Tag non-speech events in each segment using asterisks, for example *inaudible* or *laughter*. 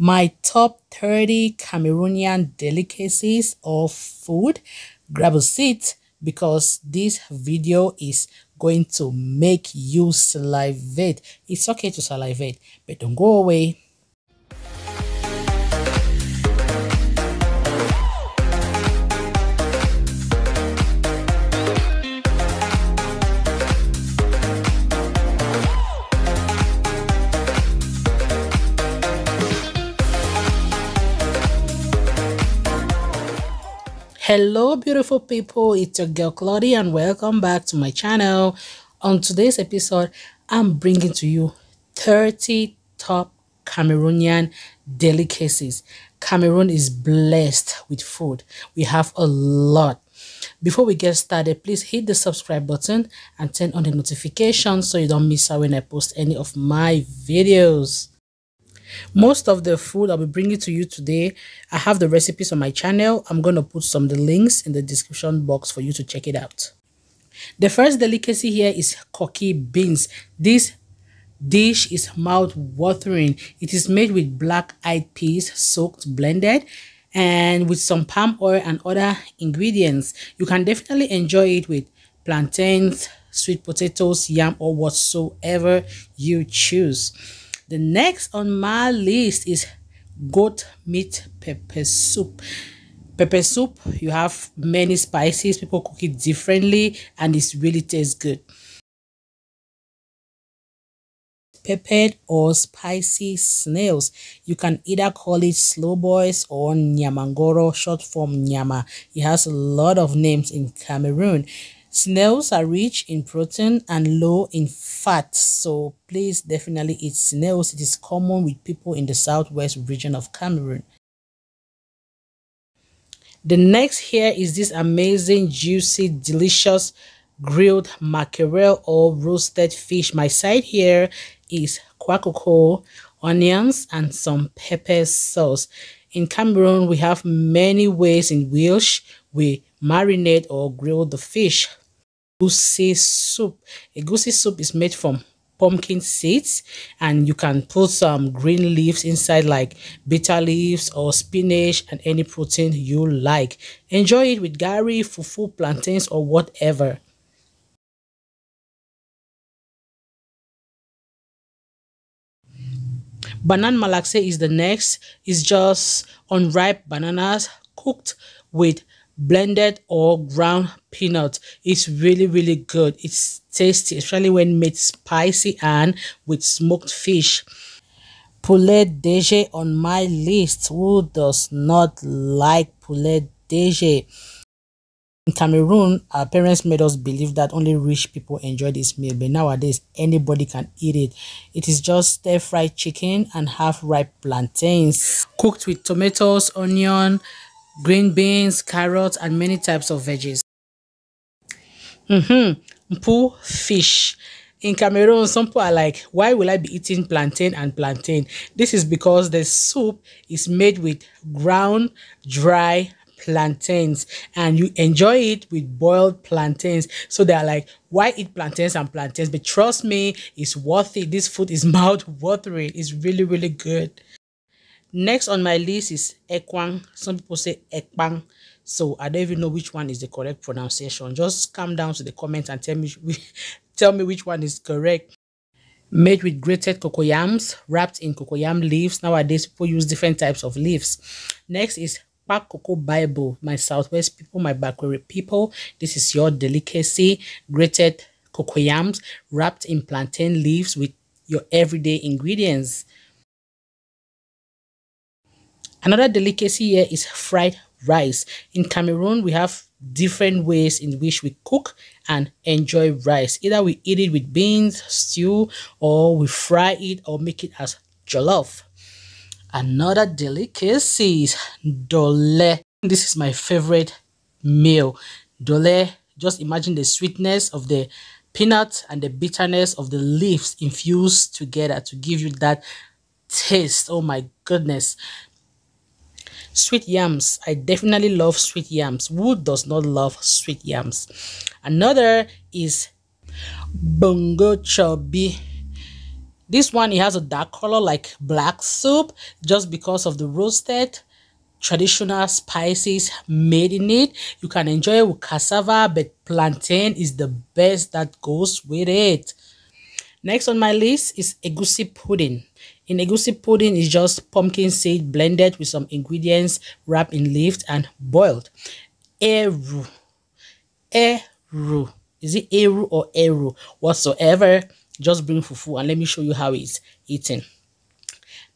my top 30 Cameroonian delicacies of food. Grab a seat because this video is going to make you salivate. It's okay to salivate, but don't go away. Hello beautiful people. It's your girl claudia and welcome back to my channel. On today's episode i'm bringing to you 30 top cameroonian delicacies. Cameroon is blessed with food. We have a lot. Before we get started please hit the subscribe button and turn on the notifications so you don't miss out when i post any of my videos most of the food I'll be bringing to you today, I have the recipes on my channel. I'm going to put some of the links in the description box for you to check it out. The first delicacy here is koki beans. This dish is mouth-watering. It is made with black-eyed peas soaked blended and with some palm oil and other ingredients. You can definitely enjoy it with plantains, sweet potatoes, yam or whatsoever you choose. The next on my list is goat meat pepper soup. Pepper soup, you have many spices. People cook it differently and it really tastes good. Peppered or spicy snails. You can either call it slow boys or nyamangoro, short form nyama. It has a lot of names in Cameroon. Snails are rich in protein and low in fat, so please definitely eat snails. It is common with people in the southwest region of Cameroon. The next here is this amazing, juicy, delicious grilled mackerel or roasted fish. My side here is kwacoco, onions, and some pepper sauce. In Cameroon, we have many ways in which we marinate or grill the fish egusi soup. Egusi soup is made from pumpkin seeds and you can put some green leaves inside like bitter leaves or spinach and any protein you like. Enjoy it with gari, fufu, plantains or whatever. Banane malaxée is the next. It's just unripe bananas cooked with blended or ground peanut it's really really good. It's tasty especially when made spicy and with smoked fish. Poulet DG on my list. Who does not like poulet DG in Cameroon, our parents made us believe that only rich people enjoy this meal, but nowadays anybody can eat it. It is just stir-fried chicken and half-ripe plantains, cooked with tomatoes, onion, green beans, carrots, and many types of veggies. Mm-hmm. Mpu fish. In Cameroon, some people are like, why will I be eating plantain and plantain? This is because the soup is made with ground, dry plantains and you enjoy it with boiled plantains. So they're like, why eat plantains and plantains? But trust me, it's worth it. This food is *laughs* mouth watering. It's really, really good. Next on my list is Ekwang. Some people say Ekpang. So I don't even know which one is the correct pronunciation. Just come down to the comments and tell me *laughs* tell me which one is correct. Made with grated cocoyams, wrapped in cocoyam leaves. Nowadays, people use different types of leaves. Next is Kwacoco Bible. My Southwest people, my Bakweri people. This is your delicacy. Grated cocoyams, wrapped in plantain leaves with your everyday ingredients. Another delicacy here is fried rice. In Cameroon, we have different ways in which we cook and enjoy rice. Either we eat it with beans, stew, or we fry it or make it as jollof. Another delicacy is ndole. This is my favorite meal. Ndole, just imagine the sweetness of the peanut and the bitterness of the leaves infused together to give you that taste. Oh my goodness. Sweet yams. I definitely love sweet yams. Who does not love sweet yams? Another is mbongo tchobi. This one, it has a dark color like black soup just because of the roasted traditional spices made in it. You can enjoy it with cassava, but plantain is the best that goes with it. Next on my list is egusi pudding. In egusi pudding is just pumpkin seed blended with some ingredients wrapped in leaves and boiled. Eru. Eru. Is it eru or eru? Whatsoever, just bring fufu and let me show you how it's eaten.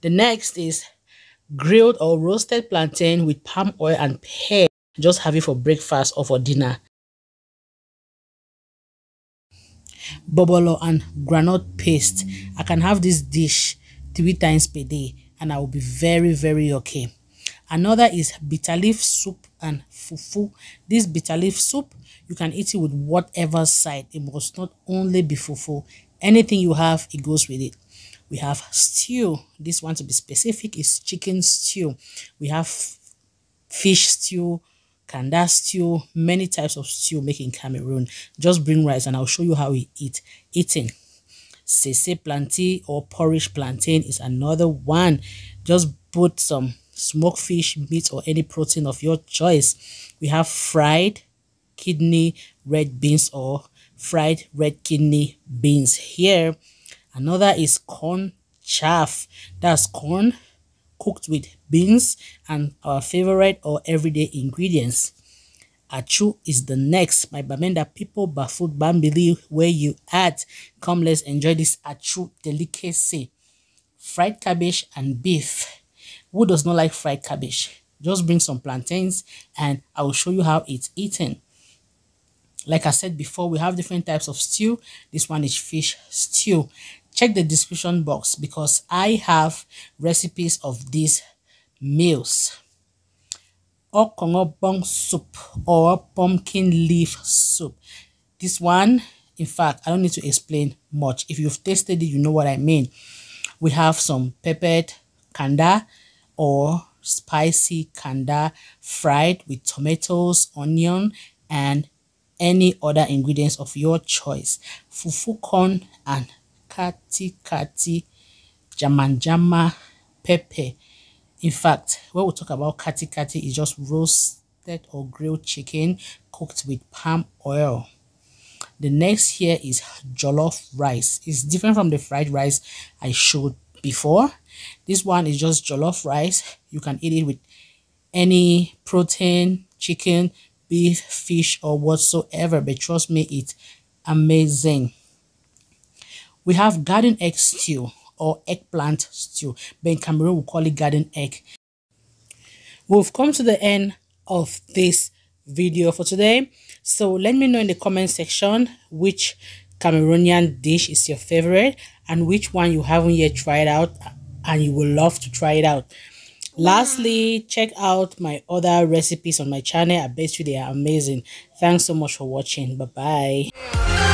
The next is grilled or roasted plantain with palm oil and pear. Just have it for breakfast or for dinner. bobolo and granite paste. I can have this dish three times per day and I will be very, very okay. Another is bitter leaf soup and fufu. This bitter leaf soup, you can eat it with whatever side. It must not only be fufu. Anything you have, it goes with it. We have stew. This one to be specific is chicken stew. We have fish stew, kanda stew, many types of stew making Cameroon. Just bring rice and I'll show you how we eat. Eating. Sese plantain or porridge plantain is another one. Just put some smoked fish, meat or any protein of your choice. We have fried kidney red beans or fried red kidney beans here. Another is corn chaff. That's corn cooked with beans and our favorite or everyday ingredients. Achu is the next. My Bamenda people, Bafut Bambili, where you at? Come, let's enjoy this Achu delicacy. Fried cabbage and beef. Who does not like fried cabbage? Just bring some plantains and I will show you how it's eaten. Like I said before, we have different types of stew. This one is fish stew check the description box because I have recipes of these meals. Okongobong soup or pumpkin leaf soup. This one, in fact, I don't need to explain much. If you've tasted it, you know what I mean. We have some peppered kanda or spicy kanda fried with tomatoes, onion, and any other ingredients of your choice. Fufu corn and kati kati, njama njama, pepper. In fact, when we talk about kati kati, it's just roasted or grilled chicken cooked with palm oil. The next here is jollof rice. It's different from the fried rice I showed before. This one is just jollof rice. You can eat it with any protein, chicken, beef, fish, or whatsoever. But trust me, it's amazing. We have garden egg stew or eggplant stew. But in Cameroon, we call it garden egg. We've come to the end of this video for today. So let me know in the comment section which Cameroonian dish is your favorite and which one you haven't yet tried out and you would love to try it out. Lastly, check out my other recipes on my channel. I bet you they are amazing. Thanks so much for watching. Bye-bye.